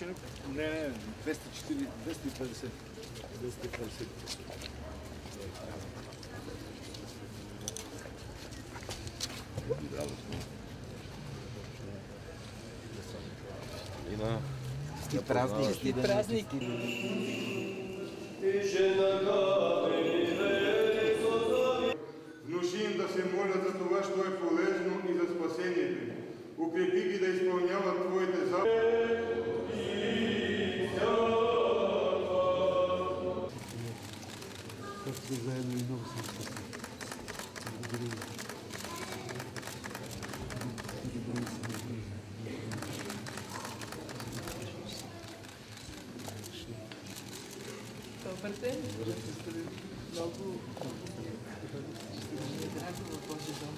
Не, не, 204, 250. 250. Ина. Празник, ти празник. Внуши им да се молят за това, що е полезно и за спасението им. Укрепи ги да изпълняват Твоите заповеди.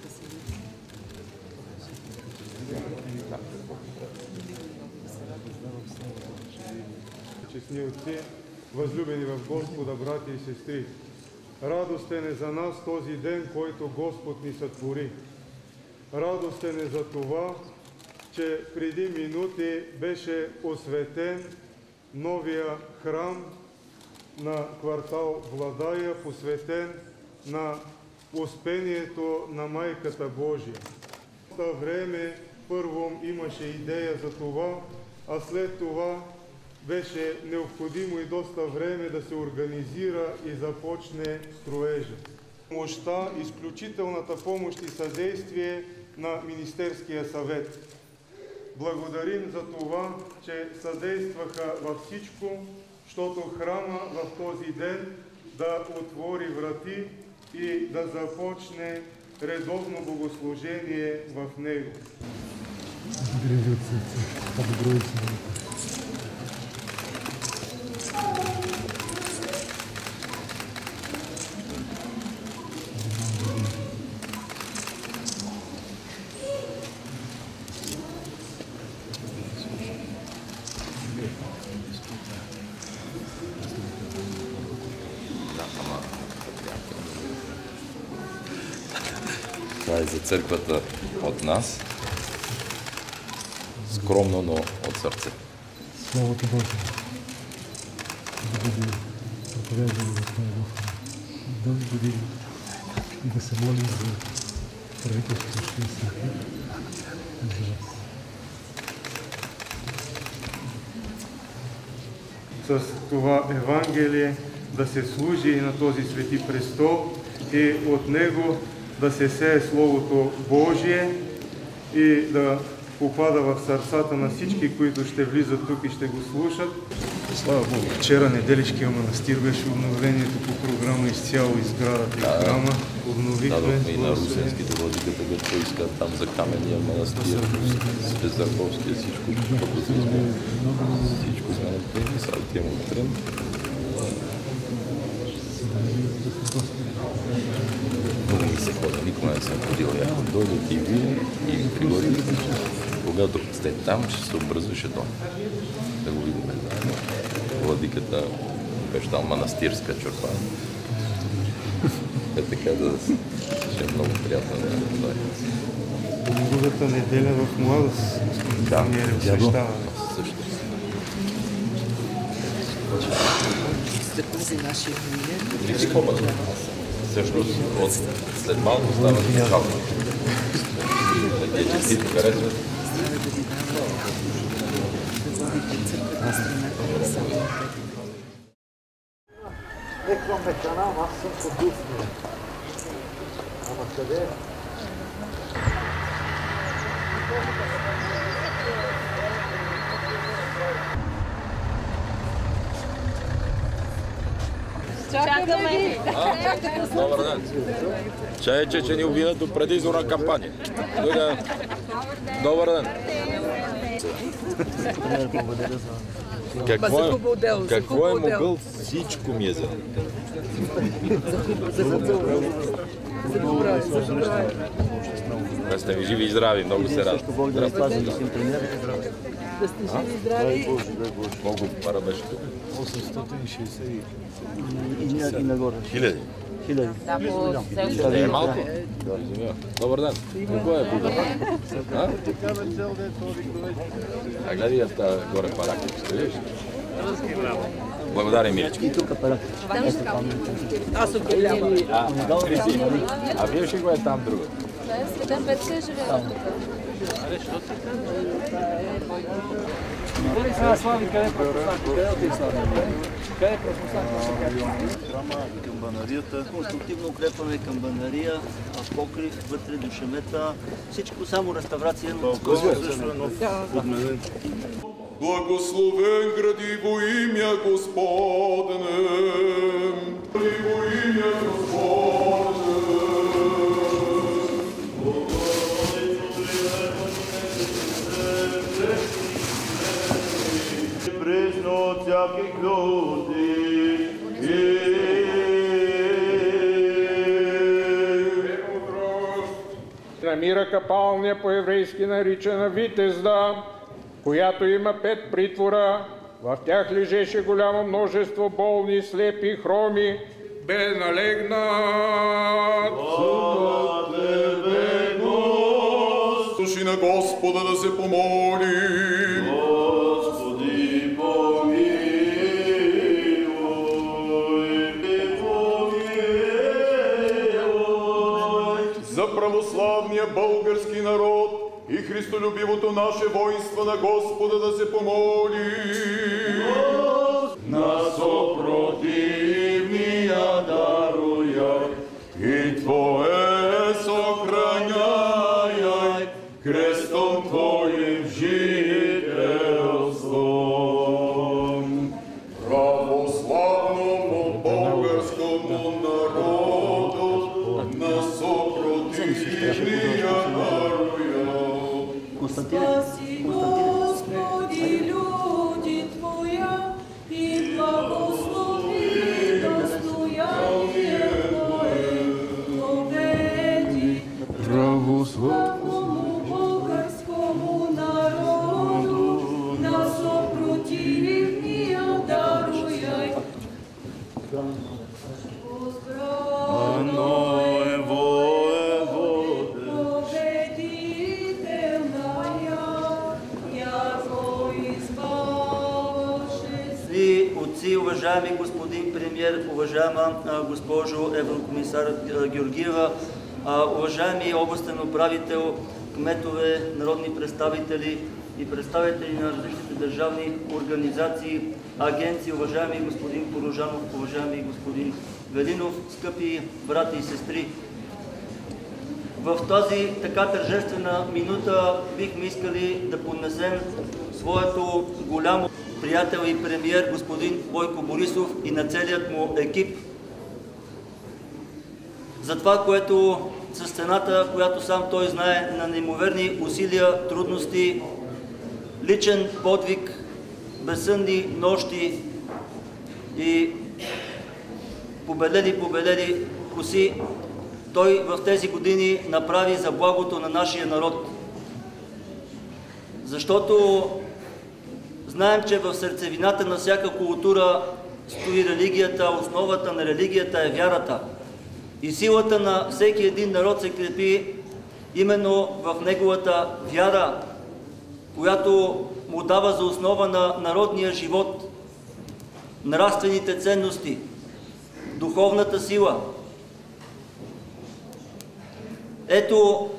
Да се видим. Честни отци, възлюбени в Господа, брати и сестри, радостен е за нас този ден, който Господ ни сътвори. Радостен е за това, че преди минути беше осветен новия храм на квартал Владая, посветен на успението на Майката Божия. В това време първо имаше идея за това, а след това беше необходимо и доста време да се организира и започне строежа. Помощта, изключителната помощ и съдействие на Министерския съвет. Благодарим за това, че съдействаха във всичко, защото храма в този ден да отвори врати и да започне редовно богослужение в него. Благодаря ви за църквата от нас. Скромно, но от сърце. Славата Божия да бъде проповядана в това Бог. Дълги години и да се молим за правителството ще църква и за вас. с това Евангелие да се служи и на този свети престол и от него да се сее Словото Божие и да попада в сърцата на всички, които ще влизат тук и ще го слушат. Слава Богу, вчера неделишкия манастир беше обновлението по програма изцяло изградата и храма. Обновихме. Дадохме и на русенските владиката, като искат там за каменния манастир, с Безърковския, всичко, всичко сме направили, сега отиваме в Ходи, никога не съм ходил. Я дойдете и вие, и Григорий. Когато сте там, ще се образуваше дом. Да го видим заедно. Владиката беше там манастирска чорба. Е така да ще е много приятно да дойде. Другата неделя в младост Да, дядо. Също. Ще пази нашия мир. Виж хубаво. Всъщност, от след малко става начало. Те честито харесват. Здраве да ви дава. Да водите църквата страна към само. Нека ме канал, аз съм подусния. Ама къде? Чакаме ги. Добър ден. Чай, че, че ни обвинят до предизборна кампания. Дойде. Добър ден. Какво е, хубаво какво е хубаво могъл всичко ми е за. За хубаво. За е, за е. Да сте ми живи и здрави, много се радвам. Да сте живи и здрави. Колко пара беше тук? 860 и И, и нагоре. Хиляди. Хиляди. Не е малко. Добър ден. Какво е Буда? А? А гледай я тази горе параклицата, виж? Благодаря, Мирички. Аз съм голяма. А, Криси, а вие ще го е там друго. Светен Петка е тук. Къде е отиде Слави? Къде е пропуснах? Храма и камбанарията. Конструктивно укрепване камбанария, а покрив, вътре душемета. Всичко само реставрация. Балкон също е нов подменен. Благословен гради во имя Господне. Гради во имя Намира капалня по-еврейски наричана Витезда, която има пет притвора. В тях лежеше голямо множество болни, слепи, хроми, бе налегнат. Души на Господа да се помолим. Православния български народ и христолюбивото наше воинство на Господа да се помоли. На сопротивния настоящих художников. Константина. Константина. Amen. Уважаеми господин премьер, уважаема госпожо еврокомисар Георгиева, уважаеми областен управител, кметове, народни представители и представители на различните държавни организации, агенции, уважаеми господин Порожанов, уважаеми господин Велинов, скъпи брати и сестри. В тази така тържествена минута бихме искали да поднесем своето голямо приятел и премиер господин Бойко Борисов и на целият му екип за това, което с цената, която сам той знае, на неимоверни усилия, трудности, личен подвиг, безсънни нощи и побелели, побелели коси, той в тези години направи за благото на нашия народ. Защото знаем, че в сърцевината на всяка култура стои религията, основата на религията е вярата. И силата на всеки един народ се крепи именно в неговата вяра, която му дава за основа на народния живот, нравствените ценности, духовната сила. Ето,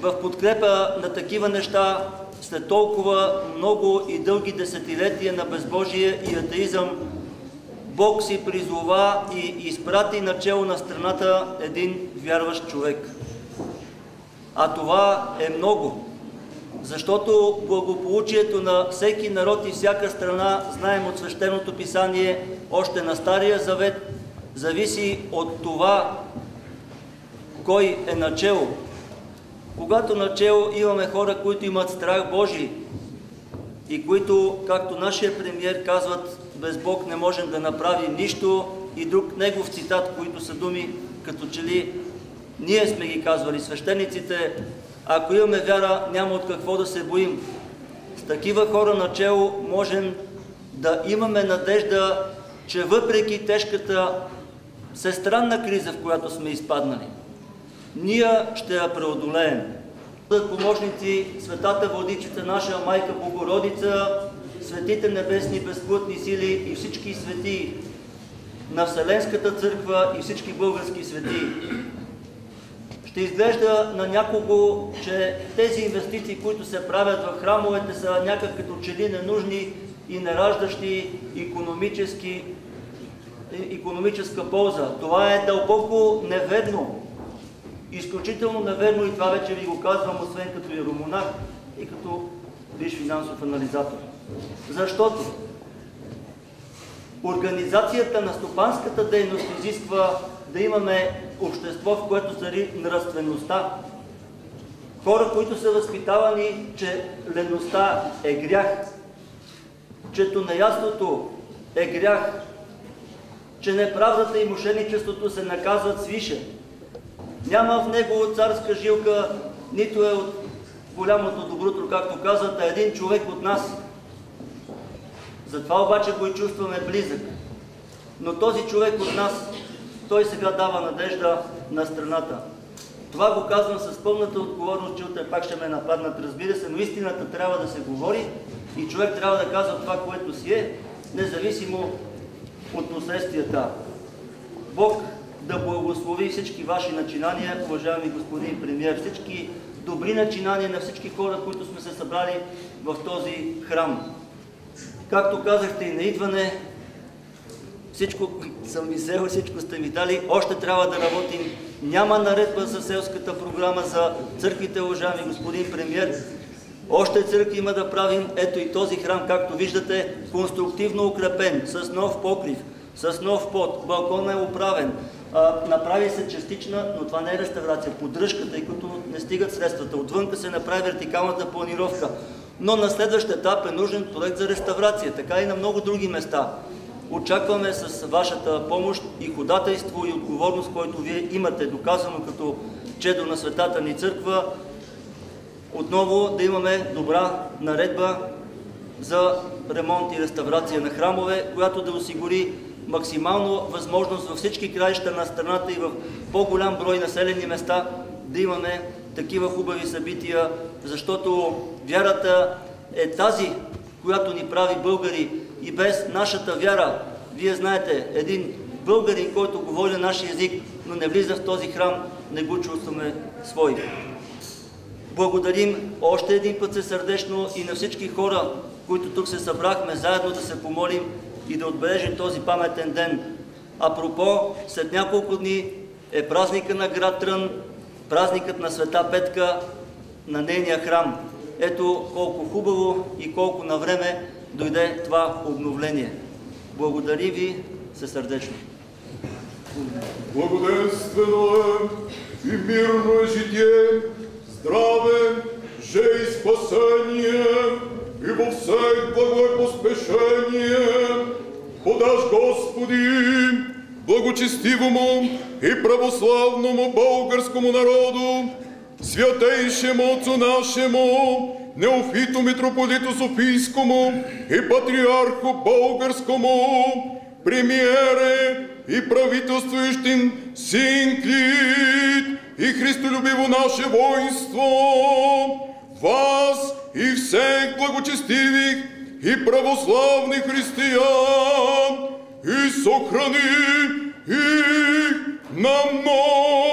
в подкрепа на такива неща, след толкова много и дълги десетилетия на безбожие и атеизъм, Бог си призова и изпрати начало на страната един вярващ човек. А това е много, защото благополучието на всеки народ и всяка страна, знаем от свещеното писание, още на Стария Завет, зависи от това, кой е начало. Когато начало имаме хора, които имат страх Божий и които, както нашия премьер казват, без Бог не можем да направим нищо и друг негов цитат, които са думи, като че ли ние сме ги казвали, свещениците, ако имаме вяра, няма от какво да се боим. С такива хора начало можем да имаме надежда, че въпреки тежката всестранна криза, в която сме изпаднали, ние ще я преодолеем. бъдат помощници Светата Владичица, наша Майка Богородица, светите небесни безплътни сили и всички свети на Вселенската църква и всички български свети. Ще изглежда на някого, че тези инвестиции, които се правят в храмовете, са някак като че ли ненужни и нераждащи економически, економическа полза. Това е дълбоко неверно. Изключително неверно и това вече ви го казвам, освен като иеромонах и като виж финансов анализатор. Защото организацията на стопанската дейност изисква да имаме общество, в което цари нравствеността. Хора, които са възпитавани, че леността е грях, чето неясното е грях, че неправдата и мошенничеството се наказват свише. Няма в него царска жилка, нито е от голямото доброто, както казват, а един човек от нас. Затова обаче го и чувстваме близък. Но този човек от нас, той сега дава надежда на страната. Това го казвам с пълната отговорност, че утре пак ще ме нападнат, разбира се, но истината трябва да се говори и човек трябва да казва това, което си е, независимо от последствията. Бог да благослови всички ваши начинания, уважаеми господин премьер, всички добри начинания на всички хора, които сме се събрали в този храм. Както казахте и на идване, всичко съм ви взел, всичко сте ми дали, още трябва да работим. Няма наредба за селската програма за църквите, уважаеми господин премьер. Още църкви има да правим. Ето и този храм, както виждате, конструктивно укрепен, с нов покрив, с нов под. Балкон е оправен. Направи се частична, но това не е реставрация, поддръжка, тъй като не стигат средствата. Отвънка се направи вертикалната планировка. Но на следващ етап е нужен проект за реставрация, така и на много други места. Очакваме с вашата помощ и ходатайство и отговорност, който вие имате, доказано като чедо на Светата ни църква, отново да имаме добра наредба за ремонт и реставрация на храмове, която да осигури максимално възможност във всички краища на страната и в по-голям брой населени места да имаме такива хубави събития, защото вярата е тази, която ни прави българи и без нашата вяра, вие знаете, един българин, който говори нашия език, но не влиза в този храм, не го чувстваме свой. Благодарим още един път се сърдечно и на всички хора, които тук се събрахме заедно да се помолим и да отбележим този паметен ден. Апропо, след няколко дни е празника на град Трън, празникът на Света Петка, на нейния храм. Ето колко хубаво и колко на време дойде това обновление. Благодари ви сърдечно. Благоденствено е и мирно е житие, здраве, же и спасение, и во всех благое поспешение. Подаш Господи, благочестивому и православному българскому народу, святейшему Отцу нашему, Неофиту митрополиту Софийскому и патриарху българскому, премиере и правителствующим Синклит и Христолюбиво наше воинство, вас и всех благочестивых и православных християн, и сохрани их на много